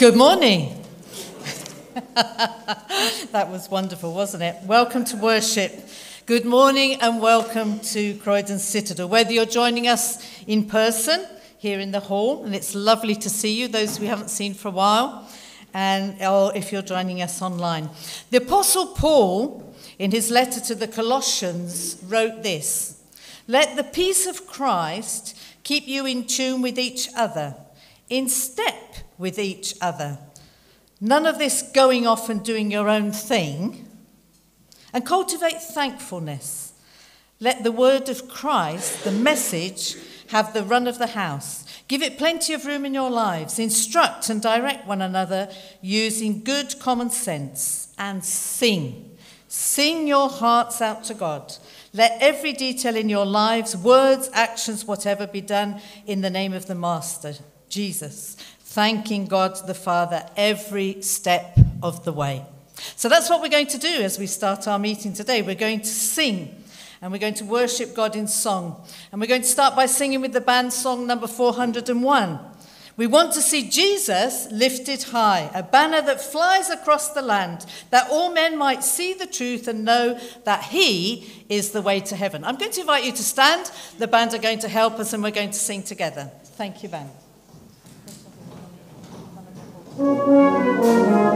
Good morning. that was wonderful, wasn't it? Welcome to worship. Good morning and welcome to Croydon Citadel. Whether you're joining us in person here in the hall, and it's lovely to see you, those we haven't seen for a while, and or if you're joining us online. The Apostle Paul, in his letter to the Colossians, wrote this Let the peace of Christ keep you in tune with each other, in step with each other. None of this going off and doing your own thing. And cultivate thankfulness. Let the word of Christ, the message, have the run of the house. Give it plenty of room in your lives. Instruct and direct one another using good common sense and sing. Sing your hearts out to God. Let every detail in your lives, words, actions, whatever, be done in the name of the Master, Jesus thanking God the Father every step of the way. So that's what we're going to do as we start our meeting today. We're going to sing and we're going to worship God in song. And we're going to start by singing with the band song number 401. We want to see Jesus lifted high, a banner that flies across the land, that all men might see the truth and know that He is the way to heaven. I'm going to invite you to stand. The band are going to help us and we're going to sing together. Thank you, band. Please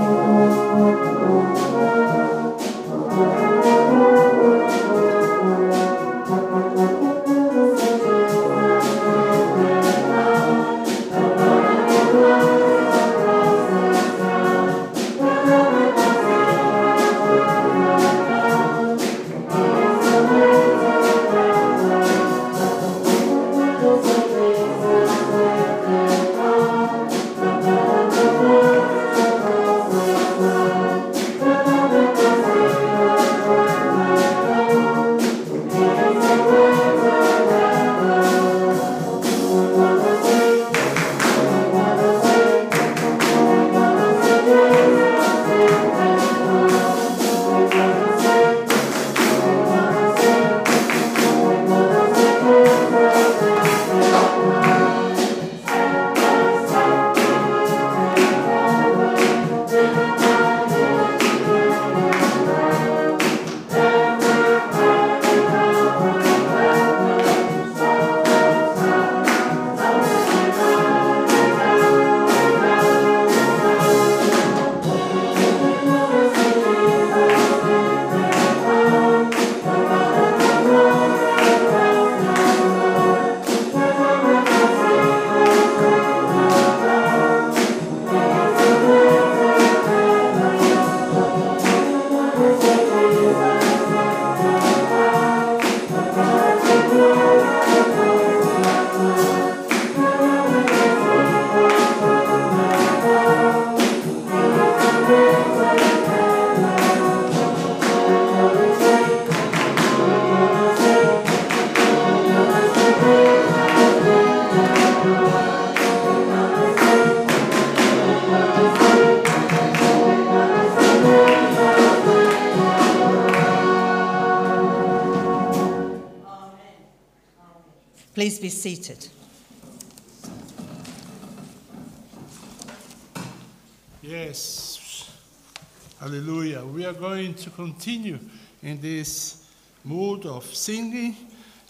continue in this mood of singing.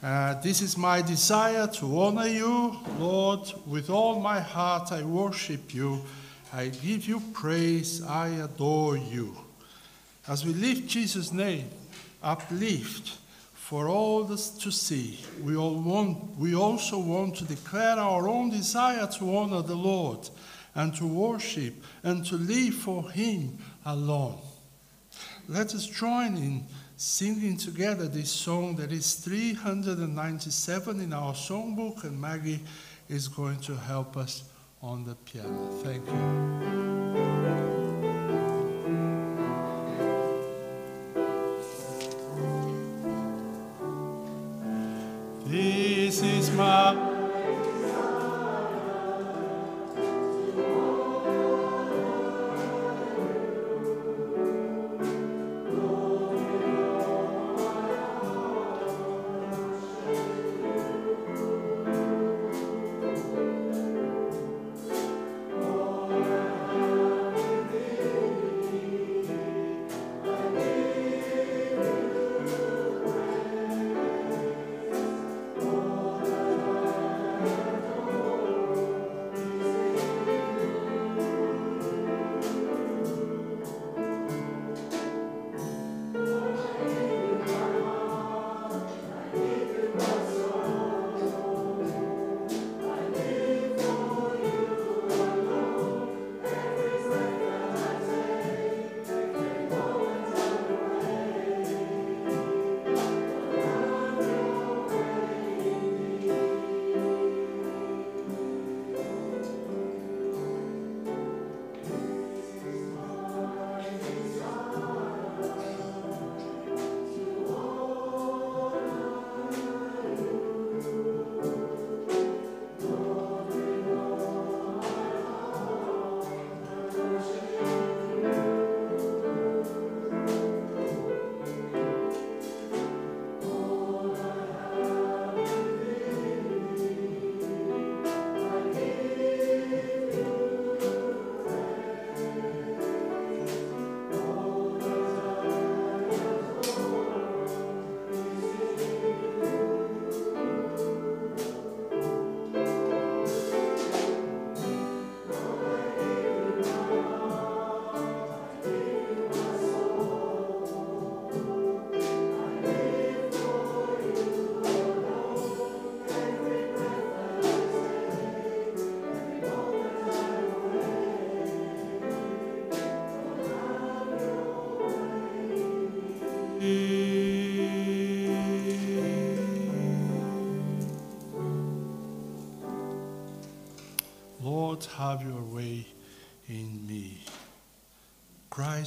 Uh, this is my desire to honor you, Lord. With all my heart, I worship you. I give you praise. I adore you. As we lift Jesus' name, uplift for all to see. We, all want, we also want to declare our own desire to honor the Lord and to worship and to live for Him alone. Let us join in singing together this song that is 397 in our songbook, and Maggie is going to help us on the piano. Thank you. This is my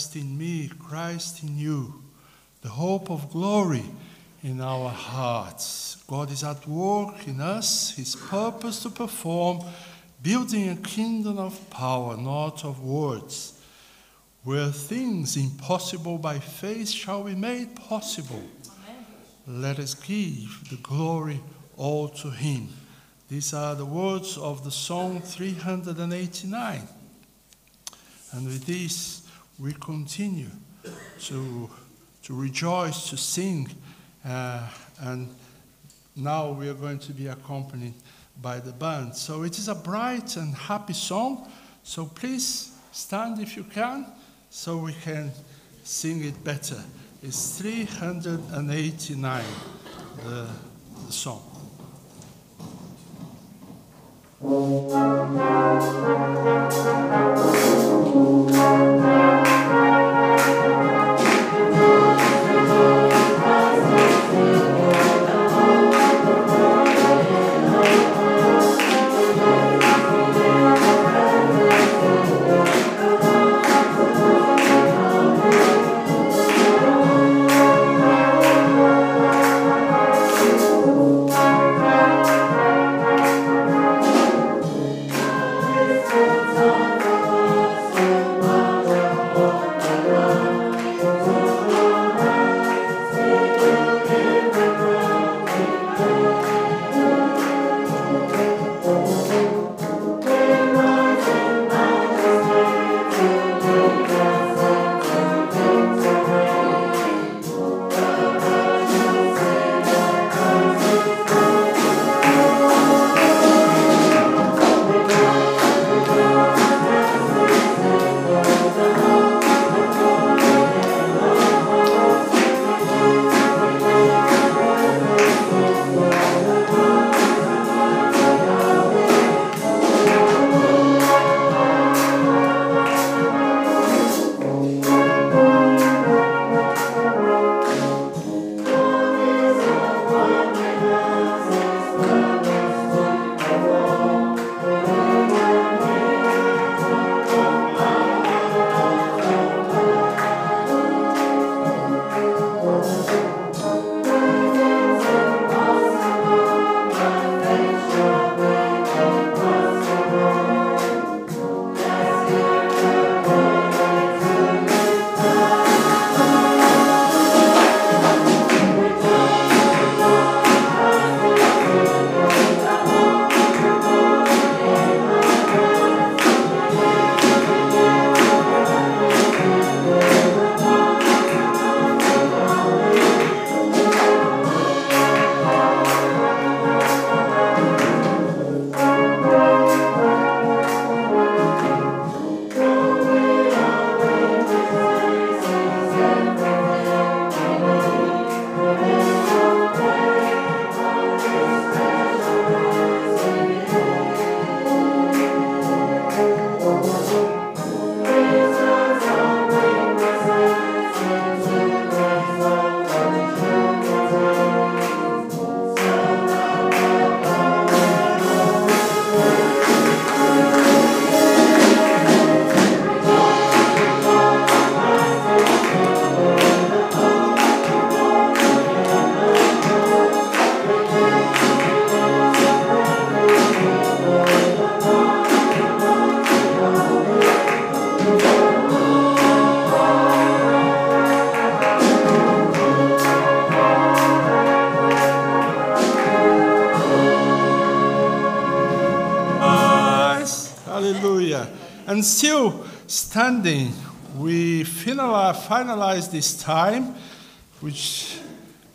Christ in me, Christ in you, the hope of glory in our hearts. God is at work in us, his purpose to perform, building a kingdom of power, not of words, where things impossible by faith shall be made possible. Amen. Let us give the glory all to him. These are the words of the song 389. And with this, we continue to, to rejoice, to sing, uh, and now we are going to be accompanied by the band. So it is a bright and happy song. So please stand if you can, so we can sing it better. It's 389, the, the song. We finalize this time, which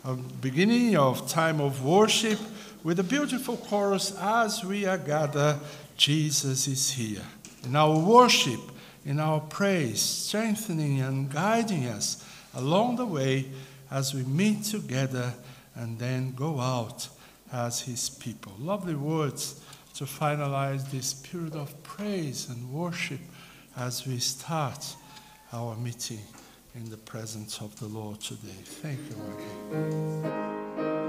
a beginning of time of worship, with a beautiful chorus as we are gathered, Jesus is here. In our worship, in our praise, strengthening and guiding us along the way as we meet together and then go out as his people. Lovely words to finalize this period of praise and worship as we start our meeting in the presence of the Lord today. Thank you, Maggie.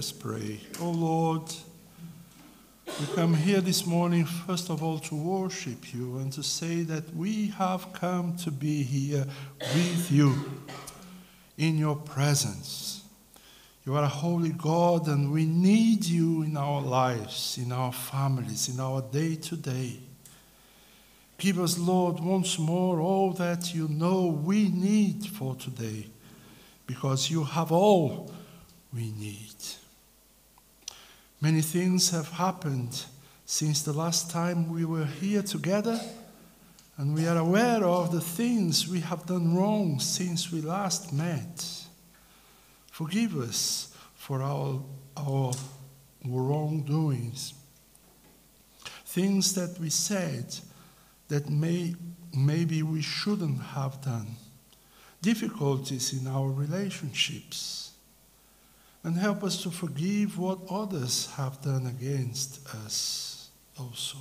Let's pray. Oh Lord, we come here this morning, first of all, to worship you and to say that we have come to be here with you in your presence. You are a holy God, and we need you in our lives, in our families, in our day to day. Give us, Lord, once more all that you know we need for today, because you have all we need. Many things have happened since the last time we were here together, and we are aware of the things we have done wrong since we last met. Forgive us for our, our wrongdoings, things that we said that may, maybe we shouldn't have done, difficulties in our relationships, and help us to forgive what others have done against us also.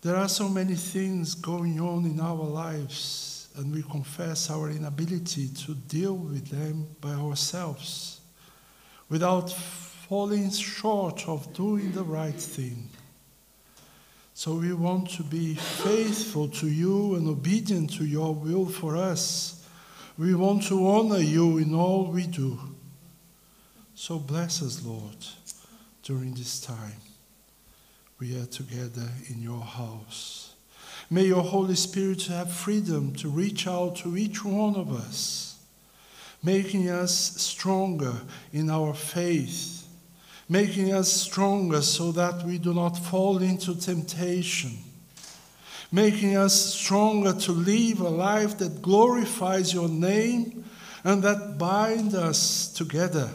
There are so many things going on in our lives, and we confess our inability to deal with them by ourselves without falling short of doing the right thing. So we want to be faithful to you and obedient to your will for us. We want to honor you in all we do. So bless us, Lord, during this time we are together in your house. May your Holy Spirit have freedom to reach out to each one of us, making us stronger in our faith making us stronger so that we do not fall into temptation, making us stronger to live a life that glorifies your name and that bind us together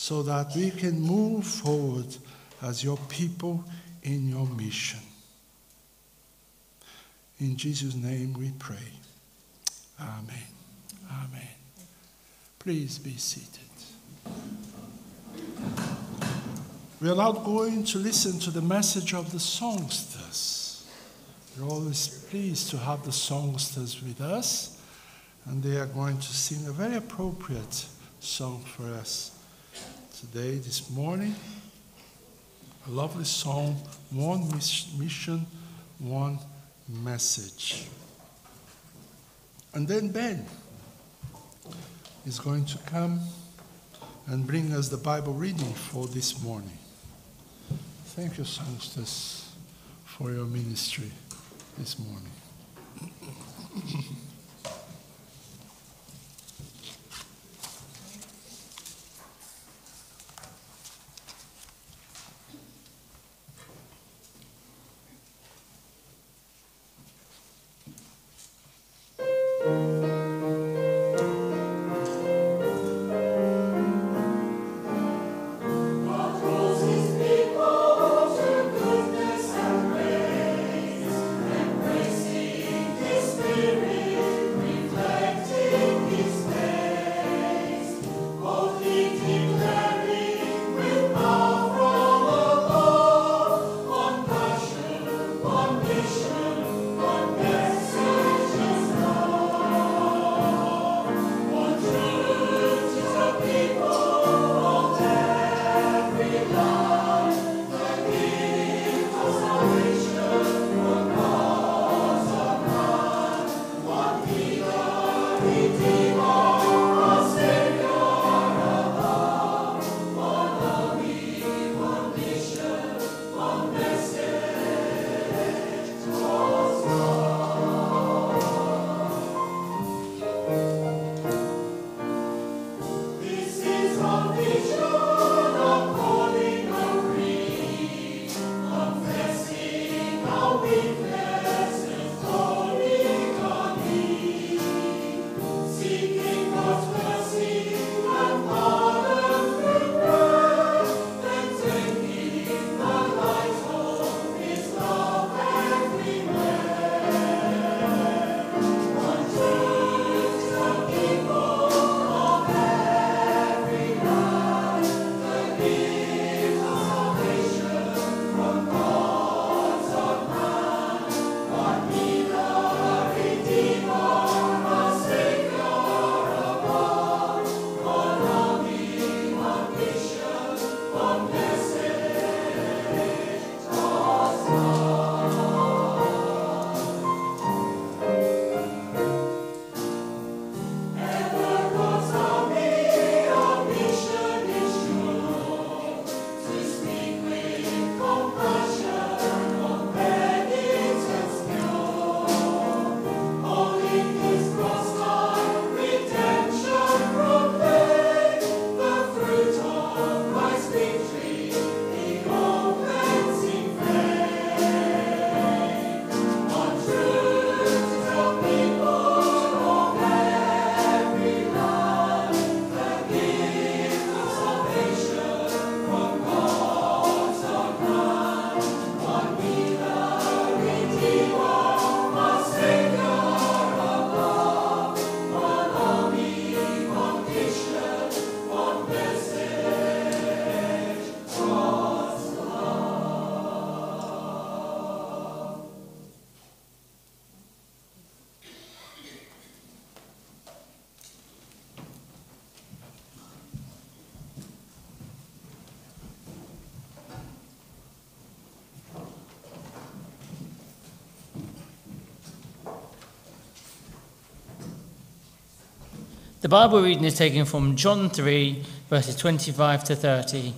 so that we can move forward as your people in your mission. In Jesus' name we pray. Amen. Amen. Please be seated. We are now going to listen to the message of the songsters. We're always pleased to have the songsters with us, and they are going to sing a very appropriate song for us today, this morning. A lovely song, one mission, one message. And then Ben is going to come and bring us the Bible reading for this morning. Thank you, songsters, for your ministry this morning. The Bible reading is taken from John 3, verses 25 to 30.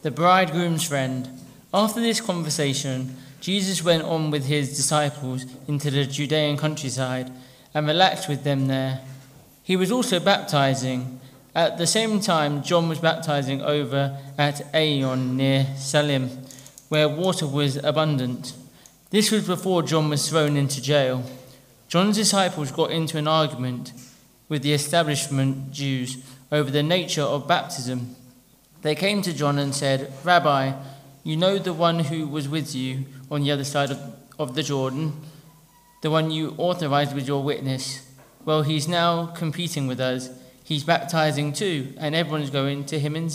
The bridegroom's friend. After this conversation, Jesus went on with his disciples into the Judean countryside and relaxed with them there. He was also baptizing. At the same time, John was baptizing over at Aenon near Salim, where water was abundant. This was before John was thrown into jail. John's disciples got into an argument with the establishment Jews over the nature of baptism. They came to John and said, Rabbi, you know the one who was with you on the other side of, of the Jordan, the one you authorized with your witness. Well, he's now competing with us. He's baptizing too, and everyone's going to him, in,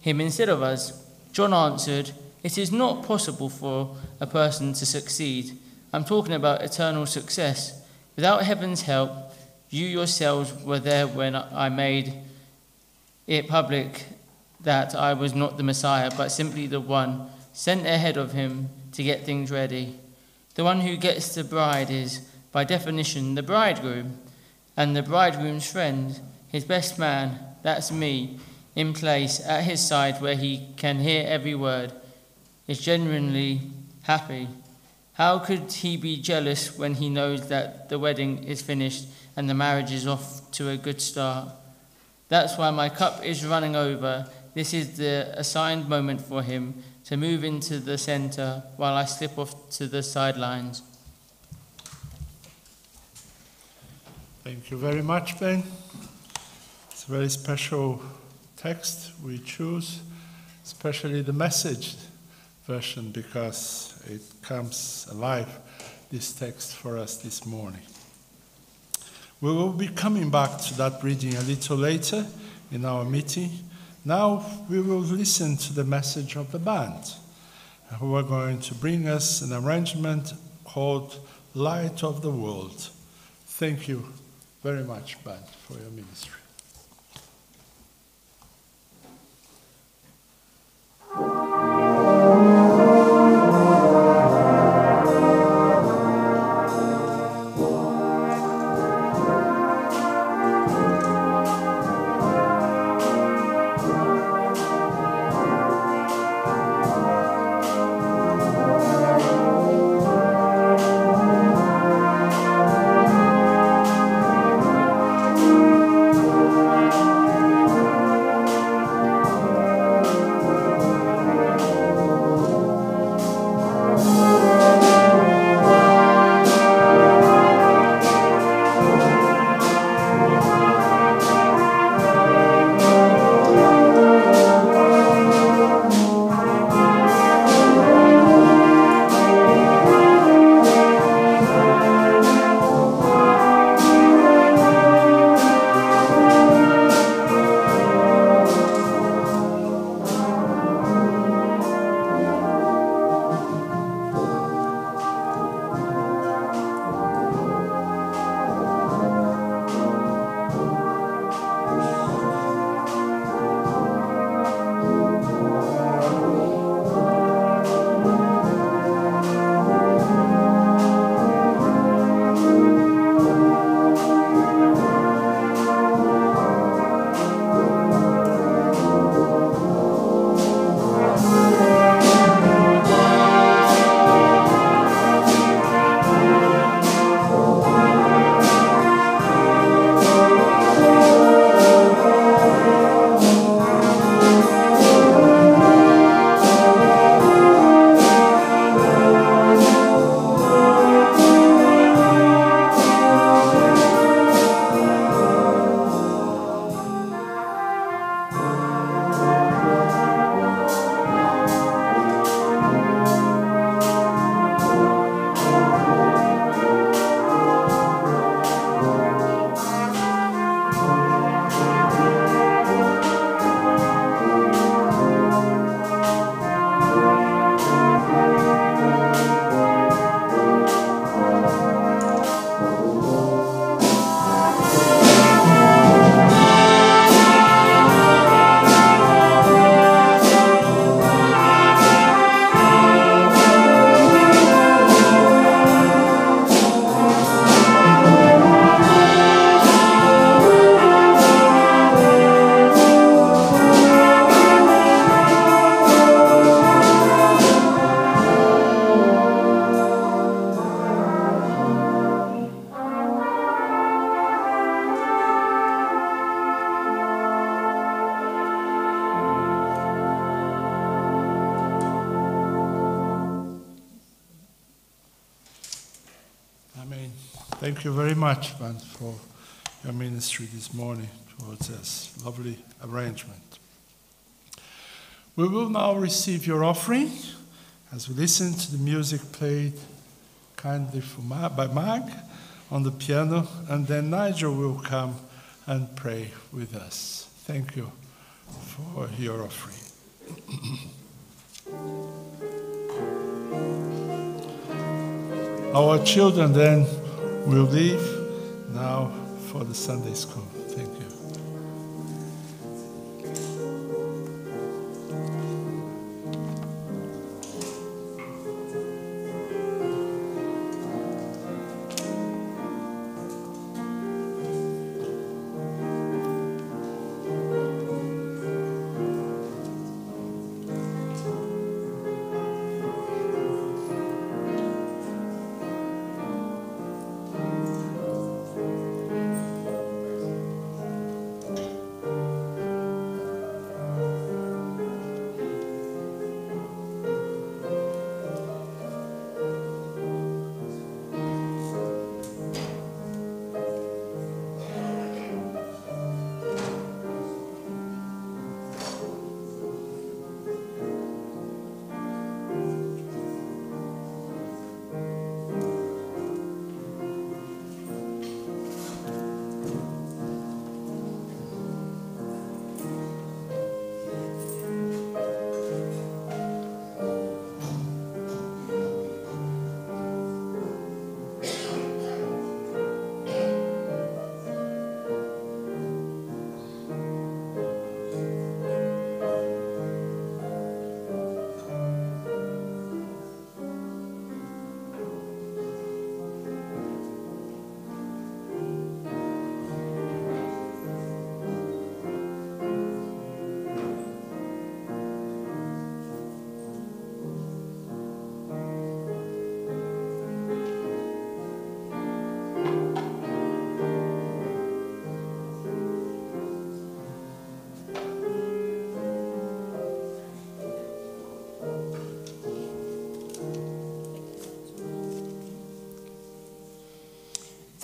him instead of us. John answered, It is not possible for a person to succeed. I'm talking about eternal success. Without heaven's help, you yourselves were there when I made it public that I was not the Messiah, but simply the one sent ahead of him to get things ready. The one who gets the bride is, by definition, the bridegroom, and the bridegroom's friend, his best man, that's me, in place at his side where he can hear every word, is genuinely happy. How could he be jealous when he knows that the wedding is finished and the marriage is off to a good start. That's why my cup is running over. This is the assigned moment for him to move into the center while I slip off to the sidelines. Thank you very much, Ben. It's a very special text we choose, especially the message version, because it comes alive, this text for us this morning. We will be coming back to that reading a little later in our meeting. Now we will listen to the message of the band, who are going to bring us an arrangement called Light of the World. Thank you very much, band, for your ministry. Ministry this morning towards us. Lovely arrangement. We will now receive your offering as we listen to the music played kindly Ma- by Mag on the piano, and then Nigel will come and pray with us. Thank you for your offering. Our children then will leave now for the Sunday school.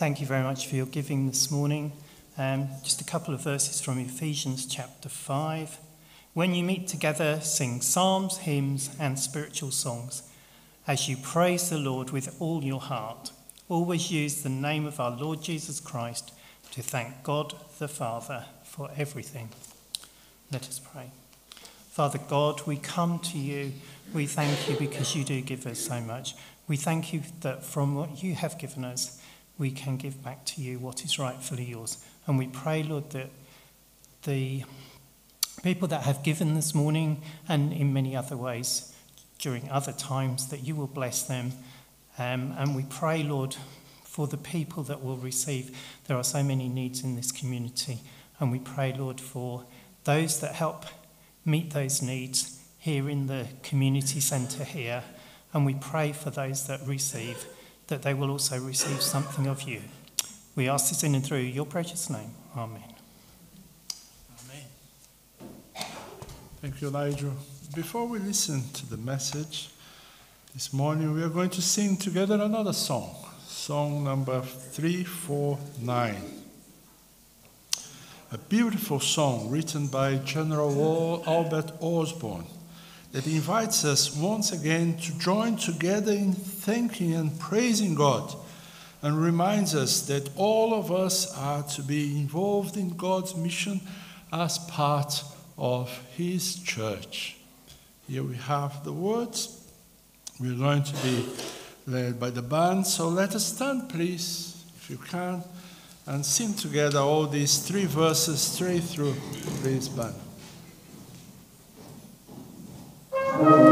Thank you very much for your giving this morning. Um, just a couple of verses from Ephesians chapter 5. When you meet together, sing psalms, hymns, and spiritual songs as you praise the Lord with all your heart. Always use the name of our Lord Jesus Christ to thank God the Father for everything. Let us pray. Father God, we come to you. We thank you because you do give us so much. We thank you that from what you have given us, we can give back to you what is rightfully yours. And we pray, Lord, that the people that have given this morning and in many other ways during other times, that you will bless them. Um, and we pray, Lord, for the people that will receive. There are so many needs in this community. And we pray, Lord, for those that help meet those needs here in the community centre here. And we pray for those that receive that they will also receive something of you. We ask this in and through your precious name. Amen. Amen. Thank you, Nigel. Before we listen to the message this morning, we are going to sing together another song, song number 349. A beautiful song written by General Albert Orsborn that invites us once again to join together in thanking and praising God and reminds us that all of us are to be involved in God's mission as part of His church. Here we have the words. We're going to be led by the band, so let us stand, please, if you can, and sing together all these three verses straight through, please, band. Lovely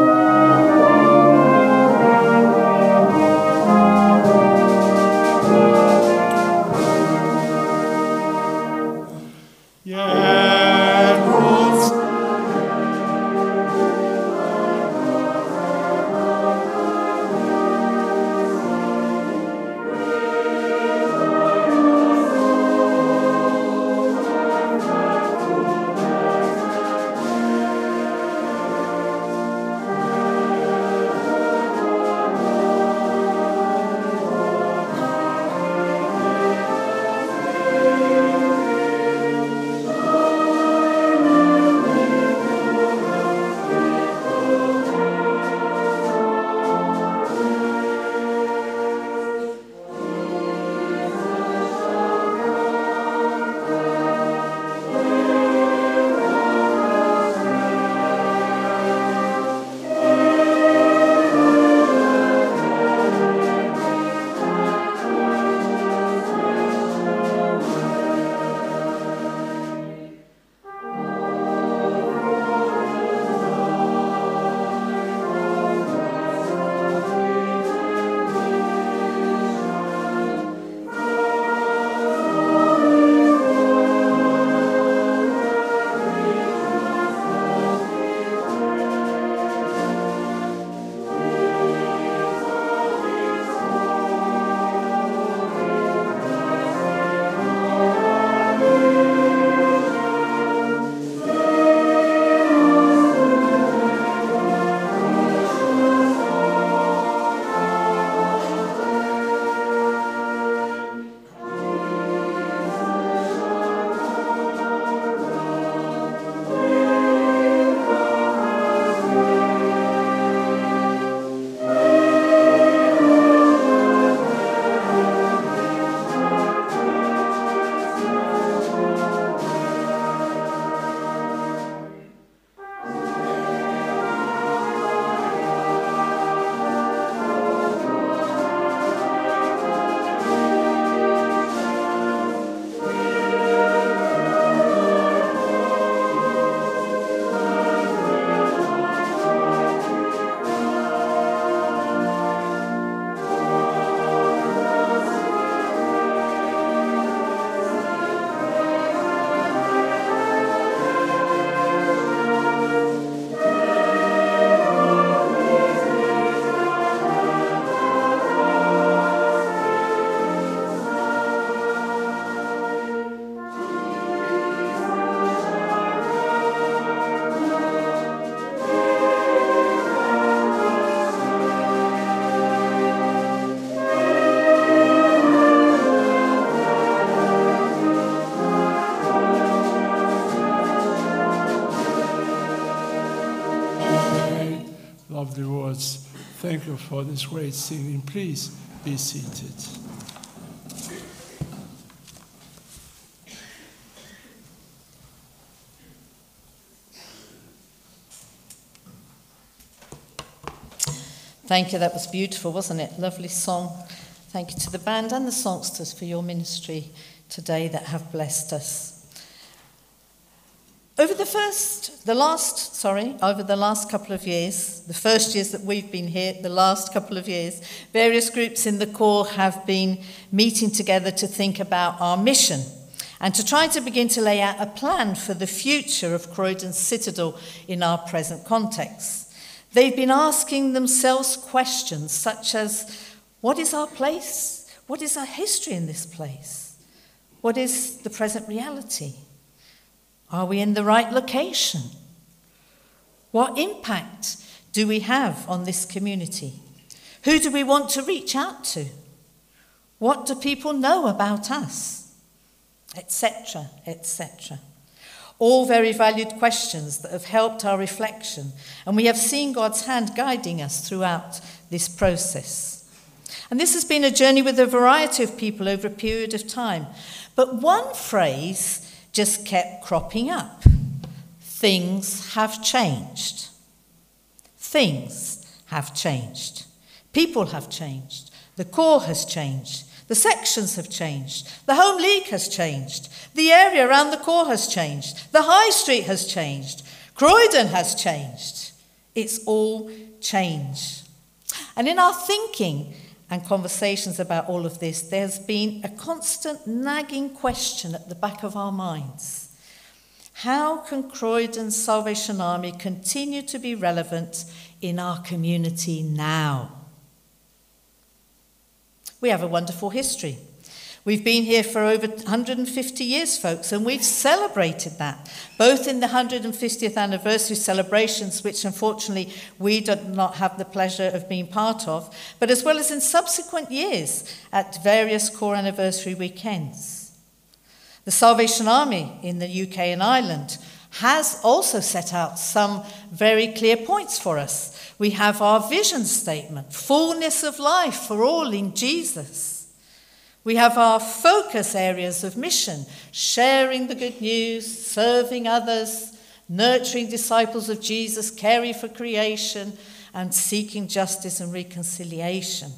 for this great singing. Please be seated. Thank you. That was beautiful, wasn't it? Lovely song. Thank you to the band and the songsters for your ministry today that have blessed us. Over the first, the last, sorry, over the last couple of years, the first years that we've been here, the last couple of years, various groups in the corps have been meeting together to think about our mission and to try to begin to lay out a plan for the future of Croydon Citadel in our present context. They've been asking themselves questions such as what is our place? What is our history in this place? What is the present reality? Are we in the right location? What impact do we have on this community? Who do we want to reach out to? What do people know about us? Etc., etc. All very valued questions that have helped our reflection, and we have seen God's hand guiding us throughout this process. And this has been a journey with a variety of people over a period of time. But one phrase just kept cropping up. Things have changed. Things have changed. People have changed. The corps has changed. The sections have changed. The Home League has changed. The area around the corps has changed. The High Street has changed. Croydon has changed. It's all change. And in our thinking and conversations about all of this, there's been a constant nagging question at the back of our minds. How can Croydon Salvation Army continue to be relevant in our community now? We have a wonderful history. We've been here for over 150 years, folks, and we've celebrated that, both in the 150th anniversary celebrations, which unfortunately we did not have the pleasure of being part of, but as well as in subsequent years at various corps anniversary weekends. The Salvation Army in the UK and Ireland has also set out some very clear points for us. We have our vision statement fullness of life for all in Jesus. We have our focus areas of mission sharing the good news, serving others, nurturing disciples of Jesus, caring for creation, and seeking justice and reconciliation.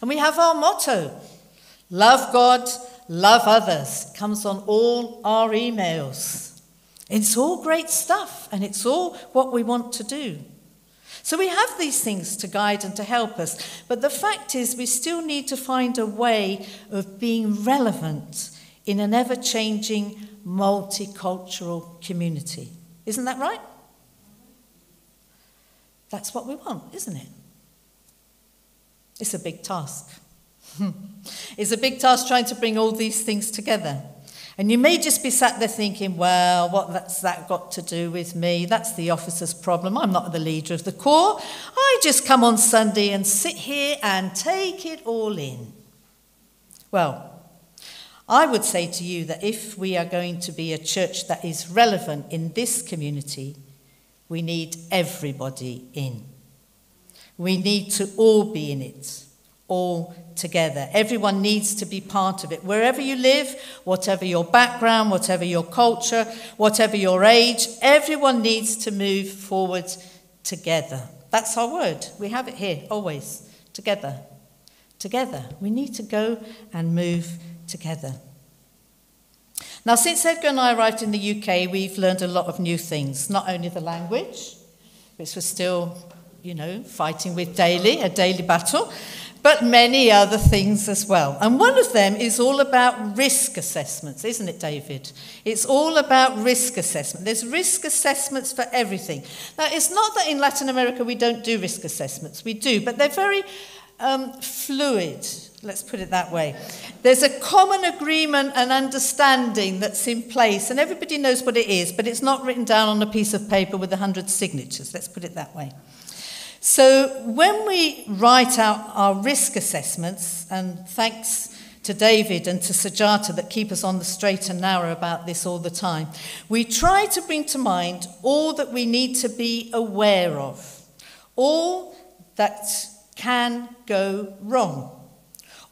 And we have our motto love God, love others, it comes on all our emails. It's all great stuff, and it's all what we want to do. So we have these things to guide and to help us. But the fact is, we still need to find a way of being relevant in an ever changing multicultural community. Isn't that right? That's what we want, isn't it? It's a big task. it's a big task trying to bring all these things together. And you may just be sat there thinking, well, what's that got to do with me? That's the officer's problem. I'm not the leader of the corps. I just come on Sunday and sit here and take it all in. Well, I would say to you that if we are going to be a church that is relevant in this community, we need everybody in. We need to all be in it, all together. Everyone needs to be part of it. Wherever you live, whatever your background, whatever your culture, whatever your age, everyone needs to move forward together. That's our word. We have it here always. Together. Together. We need to go and move together. Now, since Edgar and I arrived in the UK, we've learned a lot of new things. Not only the language, which we're still, you know, fighting with daily, a daily battle, but many other things as well. And one of them is all about risk assessments, isn't it, David? It's all about risk assessment. There's risk assessments for everything. Now, it's not that in Latin America we don't do risk assessments, we do, but they're very um, fluid. Let's put it that way. There's a common agreement and understanding that's in place, and everybody knows what it is, but it's not written down on a piece of paper with a hundred signatures. Let's put it that way. So when we write out our risk assessments, and thanks to David and to Sajata that keep us on the straight and narrow about this all the time, we try to bring to mind all that we need to be aware of, all that can go wrong,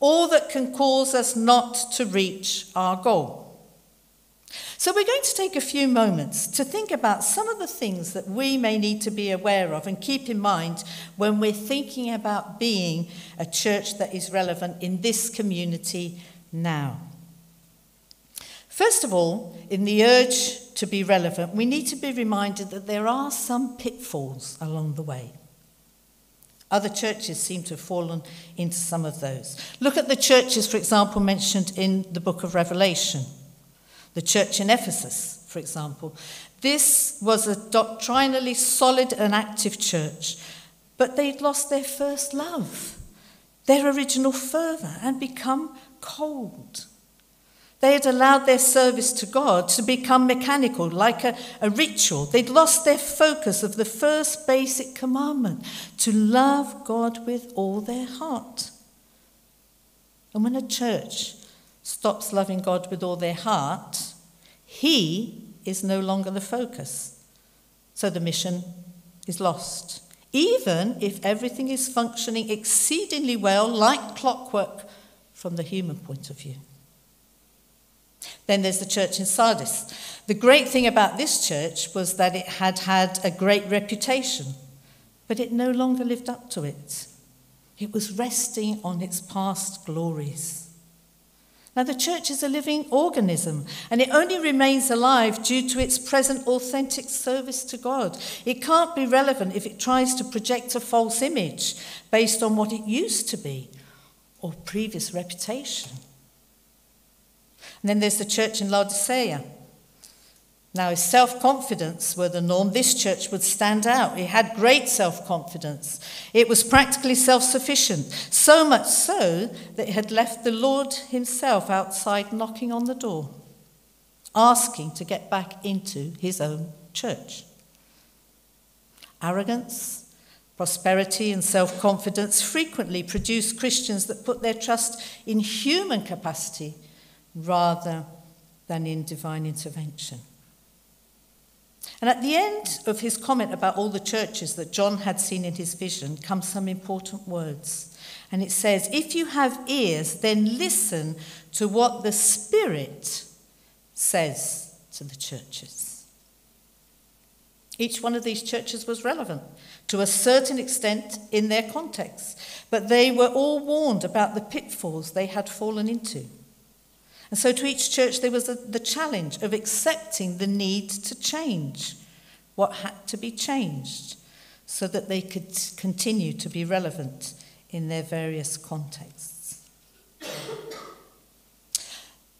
all that can cause us not to reach our goal. So, we're going to take a few moments to think about some of the things that we may need to be aware of and keep in mind when we're thinking about being a church that is relevant in this community now. First of all, in the urge to be relevant, we need to be reminded that there are some pitfalls along the way. Other churches seem to have fallen into some of those. Look at the churches, for example, mentioned in the book of Revelation. The church in Ephesus, for example. This was a doctrinally solid and active church, but they'd lost their first love, their original fervour, and become cold. They had allowed their service to God to become mechanical, like a, a, ritual. They'd lost their focus of the first basic commandment to love God with all their heart. And when a church stops loving God with all their heart, He is no longer the focus. So the mission is lost. Even if everything is functioning exceedingly well, like clockwork, from the human point of view. Then there's the church in Sardis. The great thing about this church was that it had had a great reputation, but it no longer lived up to it. It was resting on its past glories. Now, the church is a living organism, and it only remains alive due to its present authentic service to God. It can't be relevant if it tries to project a false image based on what it used to be or previous reputation. And then there's the church in Laodicea. Now, if self confidence were the norm, this church would stand out. It had great self confidence. It was practically self sufficient, so much so that it had left the Lord Himself outside knocking on the door, asking to get back into His own church. Arrogance, prosperity, and self confidence frequently produce Christians that put their trust in human capacity rather than in divine intervention. And at the end of his comment about all the churches that John had seen in his vision come some important words. And it says, If you have ears, then listen to what the Spirit says to the churches. Each one of these churches was relevant to a certain extent in their context, but they were all warned about the pitfalls they had fallen into. And so to each church, there was a, the challenge of accepting the need to change what had to be changed so that they could continue to be relevant in their various contexts.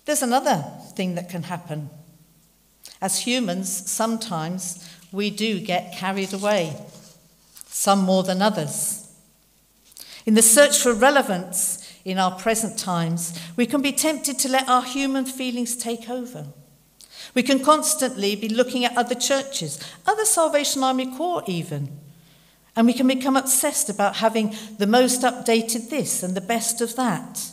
There's another thing that can happen. As humans, sometimes we do get carried away, some more than others. In the search for relevance, in our present times, we can be tempted to let our human feelings take over. We can constantly be looking at other churches, other Salvation Army Corps, even. And we can become obsessed about having the most updated this and the best of that.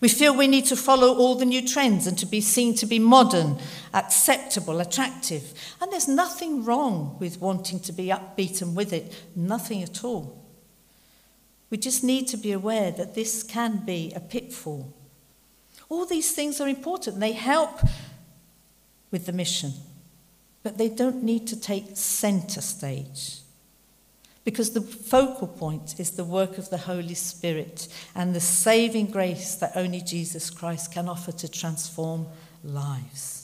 We feel we need to follow all the new trends and to be seen to be modern, acceptable, attractive. And there's nothing wrong with wanting to be upbeat and with it, nothing at all. We just need to be aware that this can be a pitfall. All these things are important. They help with the mission, but they don't need to take center stage. Because the focal point is the work of the Holy Spirit and the saving grace that only Jesus Christ can offer to transform lives.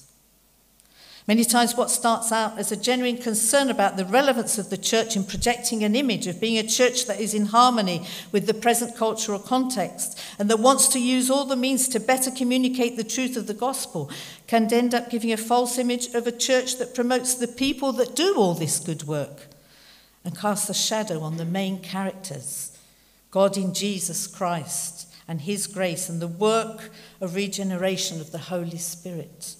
Many times, what starts out as a genuine concern about the relevance of the church in projecting an image of being a church that is in harmony with the present cultural context and that wants to use all the means to better communicate the truth of the gospel can end up giving a false image of a church that promotes the people that do all this good work and casts a shadow on the main characters God in Jesus Christ and His grace and the work of regeneration of the Holy Spirit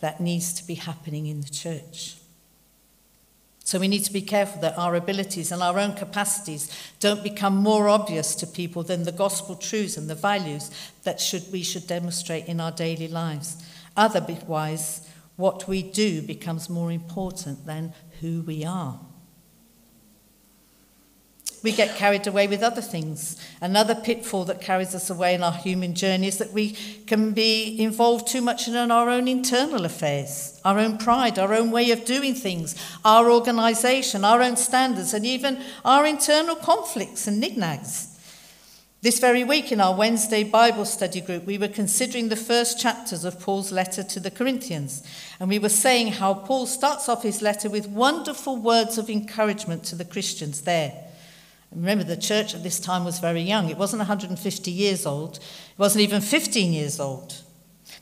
that needs to be happening in the church. So we need to be careful that our abilities and our own capacities don't become more obvious to people than the gospel truths and the values that should, we should demonstrate in our daily lives. Otherwise, what we do becomes more important than who we are. We get carried away with other things. Another pitfall that carries us away in our human journey is that we can be involved too much in our own internal affairs, our own pride, our own way of doing things, our organisation, our own standards, and even our internal conflicts and knickknacks. This very week in our Wednesday Bible study group, we were considering the first chapters of Paul's letter to the Corinthians. And we were saying how Paul starts off his letter with wonderful words of encouragement to the Christians there. Remember, the church at this time was very young. It wasn't 150 years old, it wasn't even 15 years old.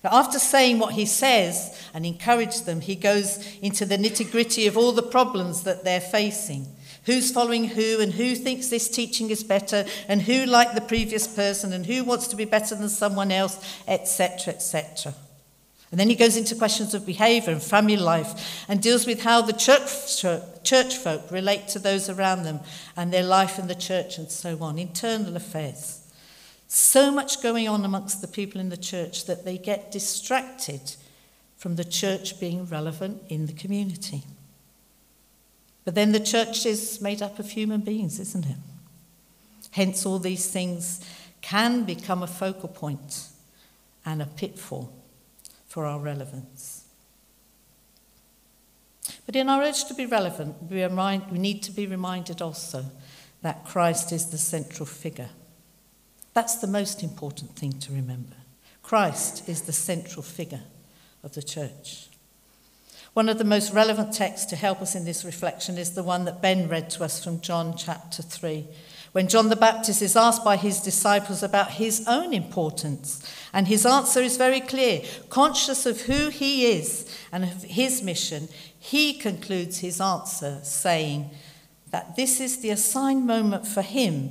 But after saying what he says and encourage them, he goes into the nitty gritty of all the problems that they're facing who's following who and who thinks this teaching is better and who like the previous person and who wants to be better than someone else, etc., etc. And then he goes into questions of behaviour and family life and deals with how the church, church folk relate to those around them and their life in the church and so on, internal affairs. So much going on amongst the people in the church that they get distracted from the church being relevant in the community. But then the church is made up of human beings, isn't it? Hence, all these things can become a focal point and a pitfall for our relevance. But in our urge to be relevant, we, remind, we need to be reminded also that Christ is the central figure. That's the most important thing to remember. Christ is the central figure of the church. One of the most relevant texts to help us in this reflection is the one that Ben read to us from John chapter 3, when John the Baptist is asked by his disciples about his own importance. And his answer is very clear. Conscious of who he is and of his mission, he concludes his answer saying that this is the assigned moment for him,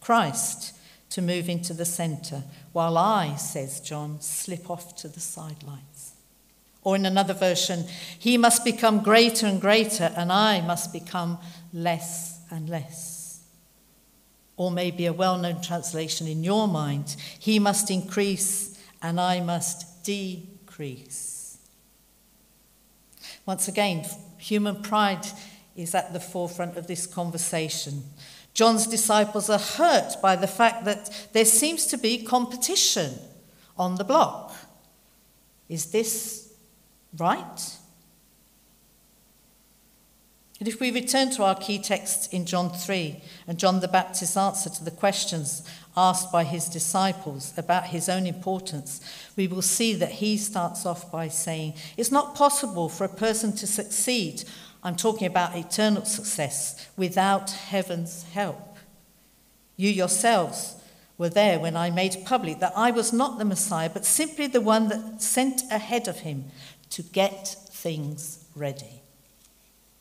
Christ, to move into the centre, while I, says John, slip off to the sidelines. Or in another version, he must become greater and greater, and I must become less and less. Or maybe a well known translation in your mind, he must increase and I must decrease. Once again, human pride is at the forefront of this conversation. John's disciples are hurt by the fact that there seems to be competition on the block. Is this right? And if we return to our key text in John 3 and John the Baptist's answer to the questions asked by his disciples about his own importance, we will see that he starts off by saying, It's not possible for a person to succeed, I'm talking about eternal success, without heaven's help. You yourselves were there when I made public that I was not the Messiah, but simply the one that sent ahead of him to get things ready,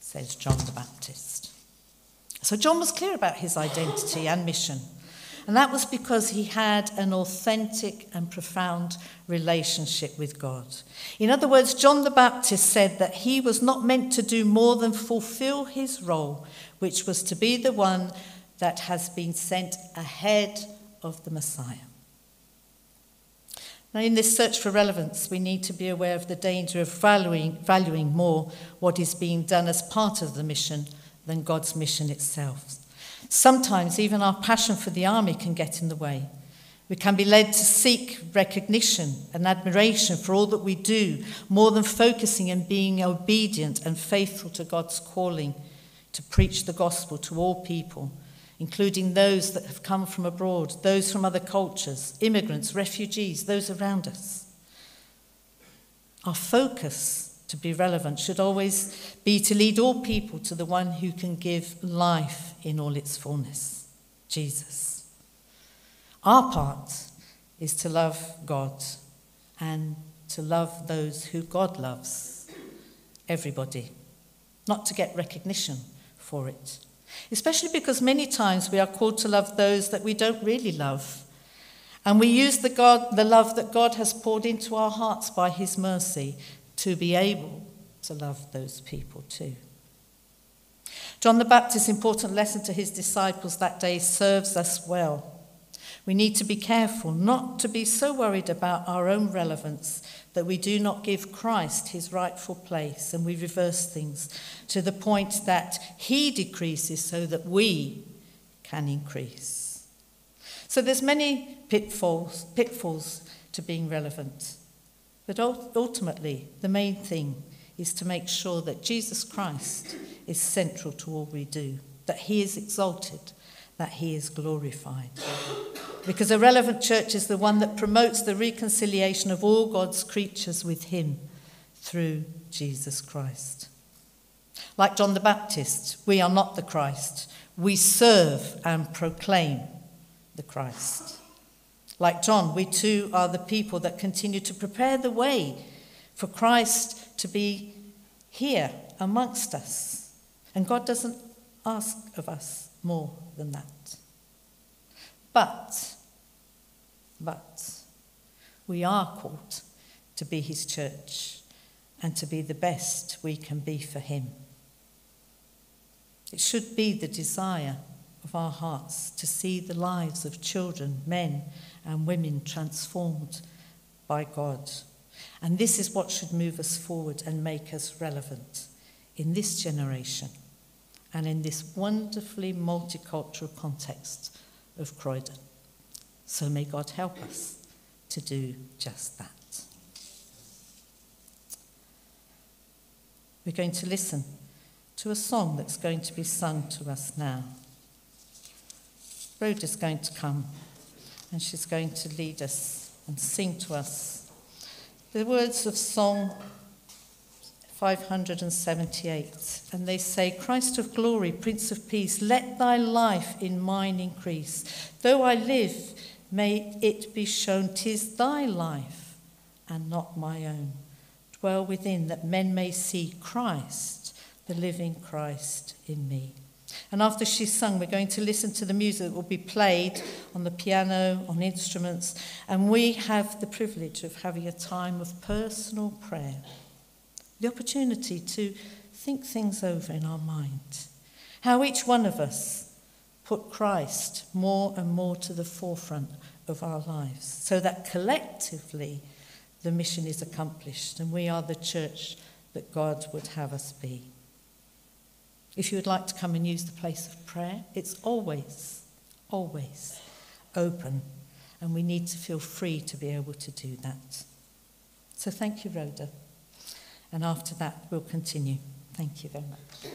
says John the Baptist. So John was clear about his identity and mission. And that was because he had an authentic and profound relationship with God. In other words, John the Baptist said that he was not meant to do more than fulfill his role, which was to be the one that has been sent ahead of the Messiah. Now, in this search for relevance, we need to be aware of the danger of valuing, valuing more what is being done as part of the mission than God's mission itself. Sometimes even our passion for the army can get in the way. We can be led to seek recognition and admiration for all that we do, more than focusing and being obedient and faithful to God's calling to preach the gospel to all people including those that have come from abroad, those from other cultures, immigrants, refugees, those around us. Our focus to be relevant should always be to lead all people to the one who can give life in all its fullness Jesus. Our part is to love God and to love those who God loves, everybody, not to get recognition for it. Especially because many times we are called to love those that we don't really love. And we use the, God, the love that God has poured into our hearts by His mercy to be able to love those people too. John the Baptist's important lesson to his disciples that day serves us well. We need to be careful not to be so worried about our own relevance that we do not give Christ his rightful place and we reverse things to the point that he decreases so that we can increase. So there's many pitfalls, pitfalls to being relevant. But ultimately, the main thing is to make sure that Jesus Christ is central to all we do, that he is exalted, that he is glorified. Because a relevant church is the one that promotes the reconciliation of all God's creatures with him through Jesus Christ. Like John the Baptist, we are not the Christ. We serve and proclaim the Christ. Like John, we too are the people that continue to prepare the way for Christ to be here amongst us. And God doesn't ask of us more than that. But, but, we are called to be his church and to be the best we can be for him. It should be the desire of our hearts to see the lives of children, men, and women transformed by God. And this is what should move us forward and make us relevant in this generation and in this wonderfully multicultural context of Croydon. So may God help us to do just that. We're going to listen to a song that's going to be sung to us now. Rhoda's going to come and she's going to lead us and sing to us the words of Song 578. And they say, Christ of glory, Prince of peace, let thy life in mine increase. Though I live, may it be shown 'tis thy life and not my own. Dwell within that men may see Christ, the living Christ in me. And after she's sung, we're going to listen to the music that will be played on the piano, on instruments, and we have the privilege of having a time of personal prayer. The opportunity to think things over in our mind. How each one of us put Christ more and more to the forefront of our lives so that collectively the mission is accomplished and we are the church that God would have us be. If you would like to come and use the place of prayer, it's always, always open, and we need to feel free to be able to do that. So thank you, Rhoda. And after that, we'll continue. Thank you very much.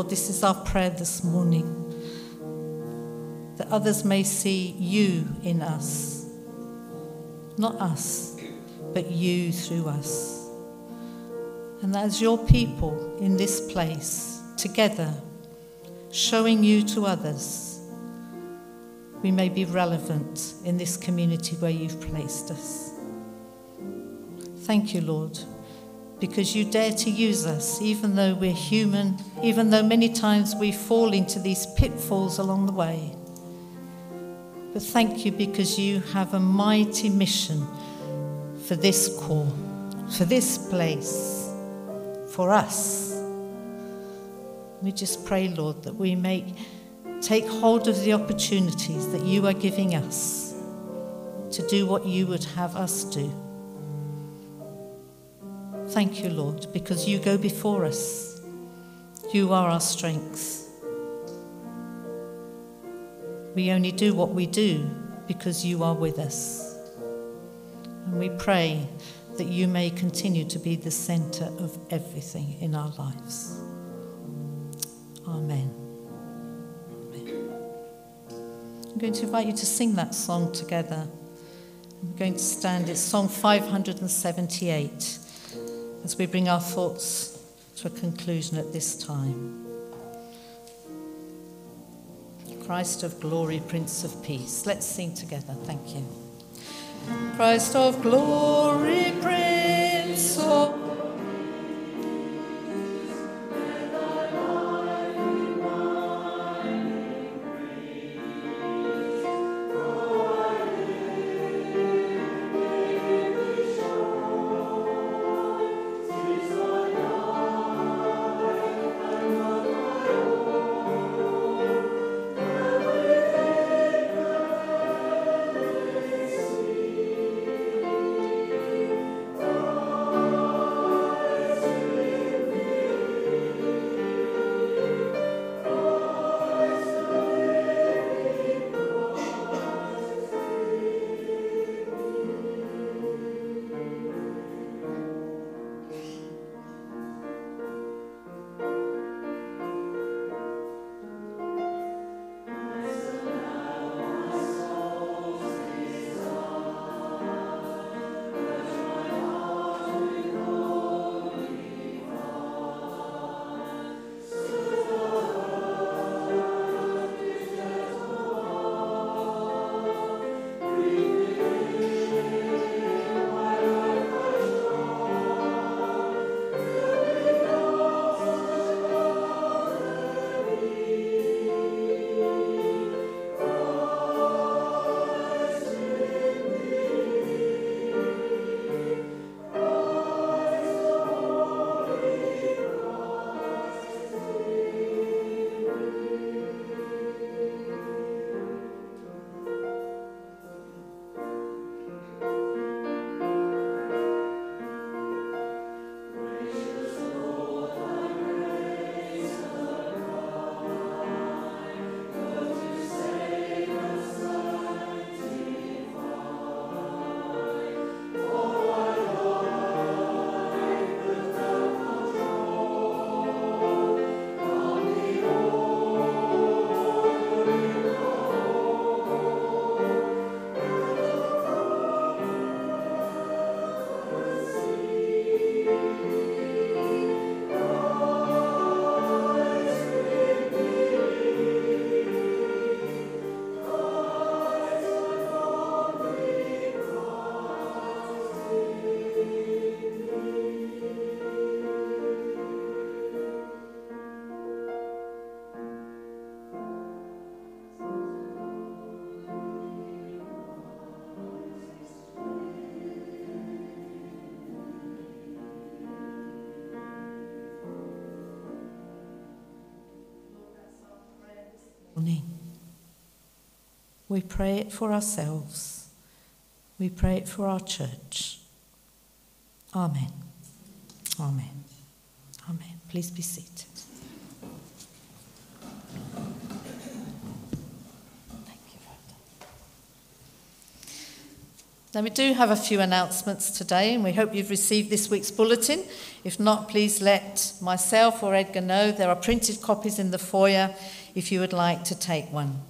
Lord, this is our prayer this morning that others may see you in us, not us, but you through us. And that as your people in this place, together, showing you to others, we may be relevant in this community where you've placed us. Thank you, Lord, because you dare to use us, even though we're human, even though many times we fall into these pitfalls along the way. But thank you because you have a mighty mission for this call, for this place, for us. We just pray, Lord, that we may take hold of the opportunities that you are giving us to do what you would have us do. Thank you, Lord, because you go before us. You are our strength. We only do what we do because you are with us. And we pray that you may continue to be the center of everything in our lives. Amen. I'm going to invite you to sing that song together. I'm going to stand, it's song 578 as we bring our thoughts to a conclusion at this time. Christ of glory, Prince of peace. Let's sing together. Thank you. Christ of glory, Prince of We pray it for ourselves. We pray it for our church. Amen. Amen. Amen. Please be seated. Thank you, Now, we do have a few announcements today, and we hope you've received this week's bulletin. If not, please let myself or Edgar know. There are printed copies in the foyer if you would like to take one.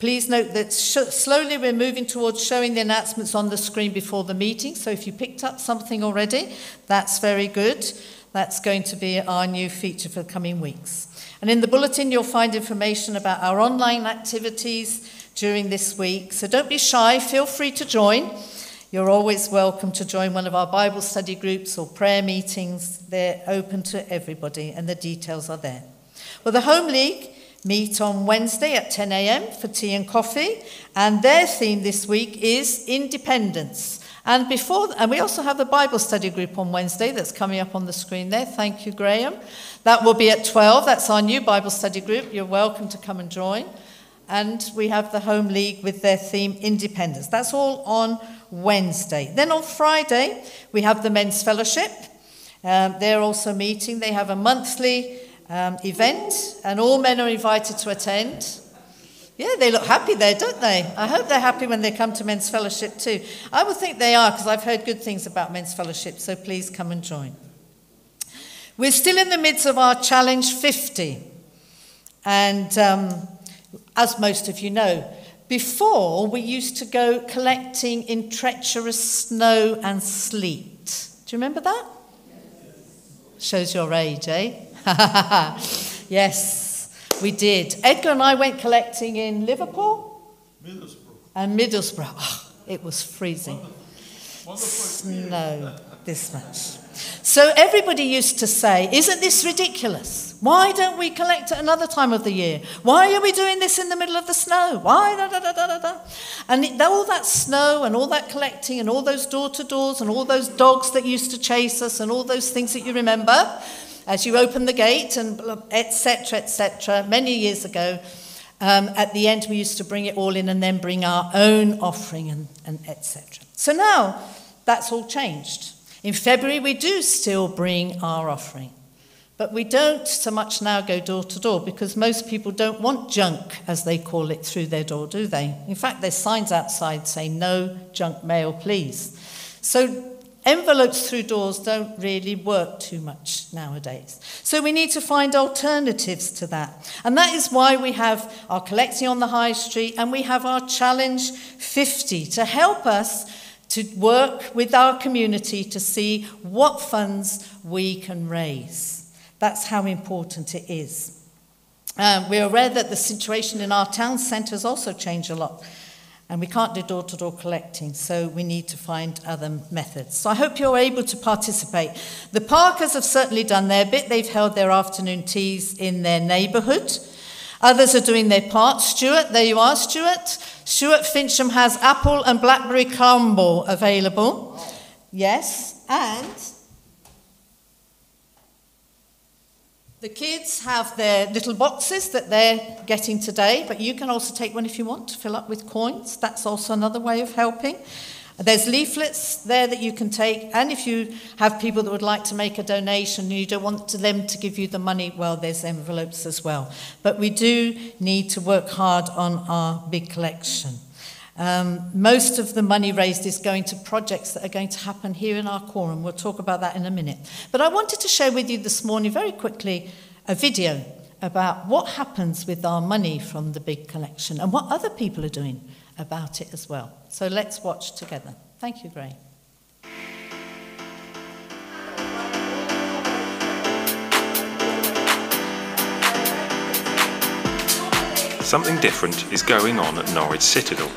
Please note that slowly we're moving towards showing the announcements on the screen before the meeting. So if you picked up something already, that's very good. That's going to be our new feature for the coming weeks. And in the bulletin, you'll find information about our online activities during this week. So don't be shy, feel free to join. You're always welcome to join one of our Bible study groups or prayer meetings. They're open to everybody, and the details are there. Well, the Home League meet on Wednesday at 10 a.m. for tea and coffee, and their theme this week is independence. And before, and we also have the Bible study group on Wednesday that's coming up on the screen there. Thank you, Graham. That will be at 12. That's our new Bible study group. You're welcome to come and join. And we have the Home League with their theme Independence. That's all on Wednesday. Then on Friday, we have the Men's Fellowship. Um, they're also meeting. They have a monthly um, event, and all men are invited to attend. Yeah, they look happy there, don't they? I hope they're happy when they come to men's fellowship too. I would think they are because I've heard good things about men's fellowship, so please come and join. We're still in the midst of our Challenge 50. And um, as most of you know, before we used to go collecting in treacherous snow and sleet. Do you remember that? Shows your age, eh? yes. We did. Edgar and I went collecting in Liverpool Middlesbrough. and Middlesbrough. Oh, it was freezing. Wonderful. Snow this much. So everybody used to say, Isn't this ridiculous? Why don't we collect at another time of the year? Why are we doing this in the middle of the snow? Why? Da, da, da, da, da. And it, all that snow and all that collecting and all those door to doors and all those dogs that used to chase us and all those things that you remember as you open the gate and etc etc many years ago um, at the end we used to bring it all in and then bring our own offering and, and etc so now that's all changed in february we do still bring our offering but we don't so much now go door to door because most people don't want junk, as they call it, through their door, do they? In fact, there's signs outside saying no junk mail, please. So envelopes through doors don't really work too much nowadays. So we need to find alternatives to that. And that is why we have our collecting on the high street and we have our challenge 50 to help us to work with our community to see what funds we can raise. That's how important it is. Um, we're aware that the situation in our town centre has also changed a lot. And we can't do door to door collecting, so we need to find other methods. So I hope you're able to participate. The Parkers have certainly done their bit, they've held their afternoon teas in their neighbourhood. Others are doing their part. Stuart, there you are, Stuart. Stuart Fincham has apple and blackberry crumble available. Yes, and The kids have their little boxes that they're getting today, but you can also take one if you want to fill up with coins. That's also another way of helping. There's leaflets there that you can take, and if you have people that would like to make a donation and you don't want them to give you the money, well, there's envelopes as well. But we do need to work hard on our big collection. Um, most of the money raised is going to projects that are going to happen here in our quorum. We'll talk about that in a minute. But I wanted to share with you this morning, very quickly, a video about what happens with our money from the big collection and what other people are doing about it as well. So let's watch together. Thank you, Gray. Something different is going on at Norwich Citadel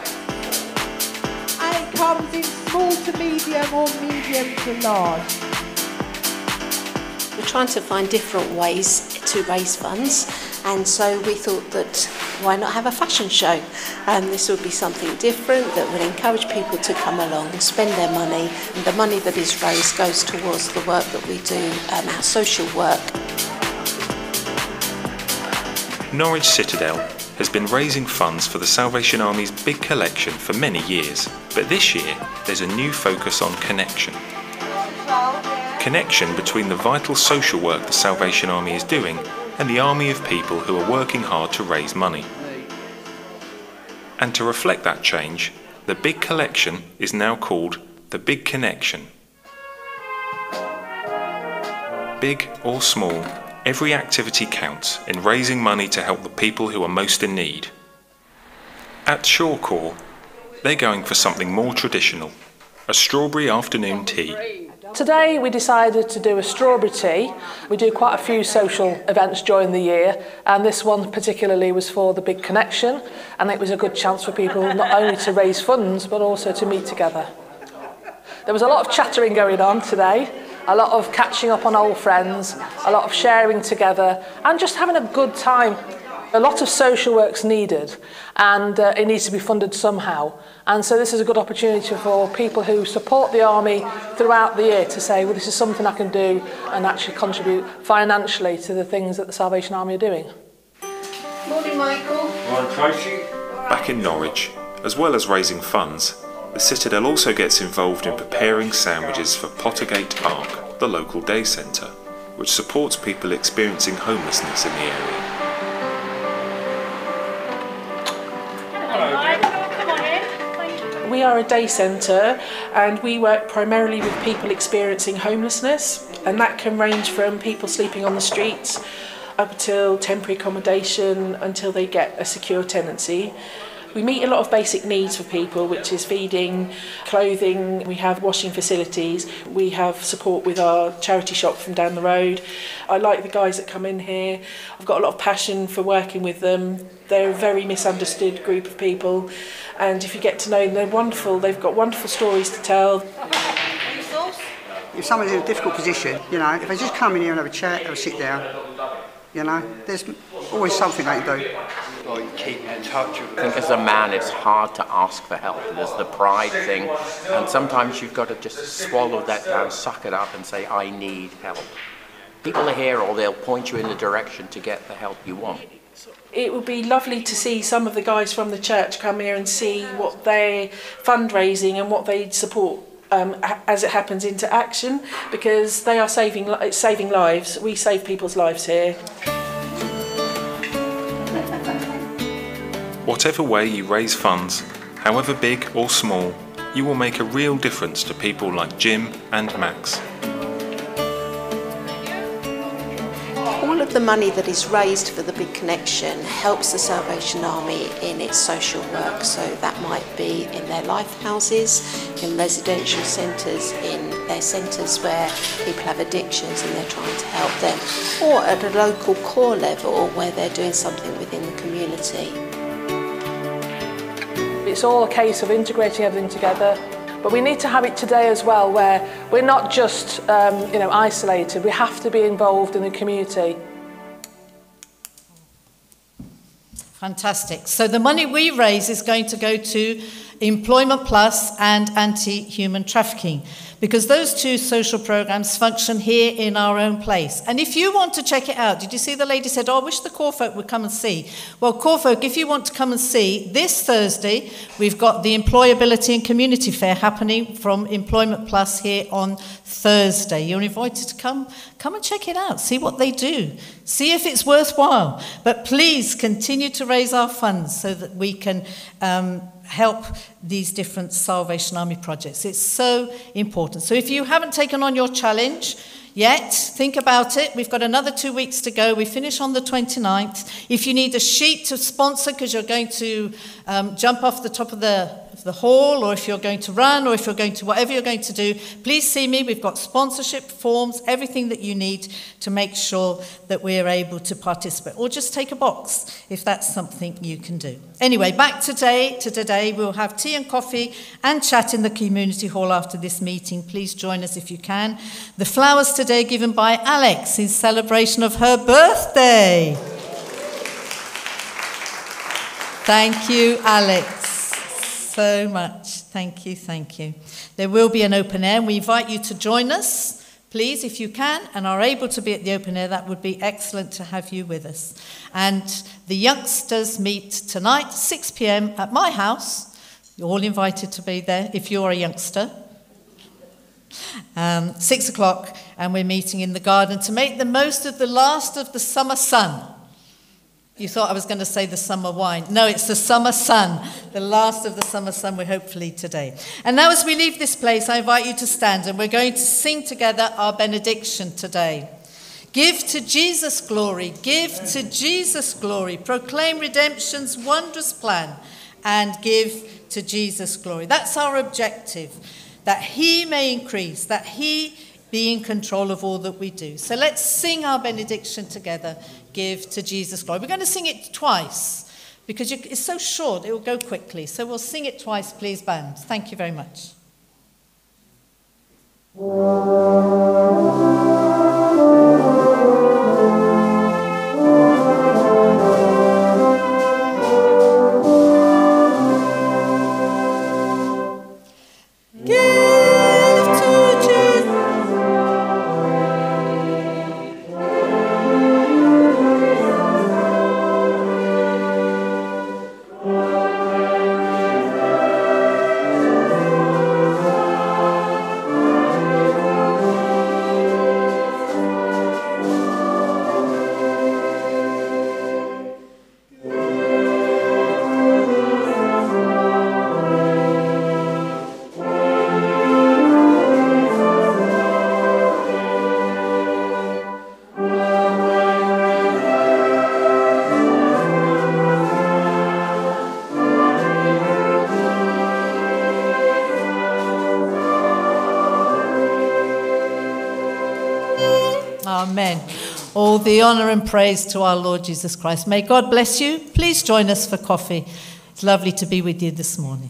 comes in small to medium or medium to large. We're trying to find different ways to raise funds and so we thought that why not have a fashion show and this would be something different that would encourage people to come along and spend their money and the money that is raised goes towards the work that we do, um, our social work. Norwich Citadel has been raising funds for the Salvation Army's big collection for many years, but this year there's a new focus on connection. Connection between the vital social work the Salvation Army is doing and the army of people who are working hard to raise money. And to reflect that change, the big collection is now called the Big Connection. Big or small, Every activity counts in raising money to help the people who are most in need. At Shawcor, they're going for something more traditional a strawberry afternoon tea. Today we decided to do a strawberry tea. We do quite a few social events during the year and this one particularly was for the Big Connection and it was a good chance for people not only to raise funds but also to meet together. There was a lot of chattering going on today, a lot of catching up on old friends, a lot of sharing together and just having a good time. A lot of social work's needed and uh, it needs to be funded somehow. And so this is a good opportunity for people who support the army throughout the year to say, well, this is something I can do and actually contribute financially to the things that the Salvation Army are doing. Morning, Michael. Morning, Tracy. Back in Norwich, as well as raising funds, the Citadel also gets involved in preparing sandwiches for Pottergate Arc, the local day centre, which supports people experiencing homelessness in the area. We are a day centre and we work primarily with people experiencing homelessness and that can range from people sleeping on the streets up until temporary accommodation until they get a secure tenancy. We meet a lot of basic needs for people, which is feeding, clothing, we have washing facilities, we have support with our charity shop from down the road. I like the guys that come in here. I've got a lot of passion for working with them. They're a very misunderstood group of people, and if you get to know them, they're wonderful. They've got wonderful stories to tell. If someone's in a difficult position, you know, if they just come in here and have a chat, have a sit down, you know, there's always something they can do. Like keep in touch with I think as a man, it's hard to ask for help. There's the pride thing, and sometimes you've got to just swallow that down, suck it up, and say, I need help. People are here, or they'll point you in the direction to get the help you want. It would be lovely to see some of the guys from the church come here and see what they're fundraising and what they support um, as it happens into action because they are saving saving lives. We save people's lives here. Whatever way you raise funds, however big or small, you will make a real difference to people like Jim and Max. All of the money that is raised for the Big Connection helps the Salvation Army in its social work. So that might be in their life houses, in residential centres, in their centres where people have addictions and they're trying to help them, or at a local corps level where they're doing something within the community. It's all a case of integrating everything together. But we need to have it today as well, where we're not just um, you know isolated. We have to be involved in the community. Fantastic. So the money we raise is going to go to Employment Plus and anti-human trafficking because those two social programs function here in our own place. And if you want to check it out, did you see the lady said, oh, I wish the corps folk would come and see. Well, corps folk, if you want to come and see, this Thursday, we've got the Employability and Community Fair happening from Employment Plus here on Thursday. You're invited to come, come and check it out, see what they do, see if it's worthwhile. But please continue to raise our funds so that we can um, help these different Salvation Army projects. It's so important. So if you haven't taken on your challenge yet, think about it. We've got another two weeks to go. We finish on the 29th. If you need a sheet to sponsor because you're going to um, jump off the top of the the hall, or if you're going to run, or if you're going to whatever you're going to do, please see me. We've got sponsorship forms, everything that you need to make sure that we're able to participate. Or just take a box if that's something you can do. Anyway, back today to today, we'll have tea and coffee and chat in the community hall after this meeting. Please join us if you can. The flowers today given by Alex in celebration of her birthday. Thank you, Alex so much. Thank you, thank you. There will be an open air, and we invite you to join us. Please, if you can and are able to be at the open air, that would be excellent to have you with us. And the youngsters meet tonight, 6 pm, at my house. You're all invited to be there if you're a youngster. Um, six o'clock, and we're meeting in the garden to make the most of the last of the summer sun. You thought I was going to say the summer wine. No, it's the summer sun, the last of the summer sun, we're hopefully today. And now, as we leave this place, I invite you to stand and we're going to sing together our benediction today. Give to Jesus glory, give to Jesus glory, proclaim redemption's wondrous plan, and give to Jesus glory. That's our objective that He may increase, that He be in control of all that we do. So let's sing our benediction together. Give to Jesus glory. We're going to sing it twice because it's so short, it will go quickly. So we'll sing it twice, please, band. Thank you very much. Honour and praise to our Lord Jesus Christ. May God bless you. Please join us for coffee. It's lovely to be with you this morning.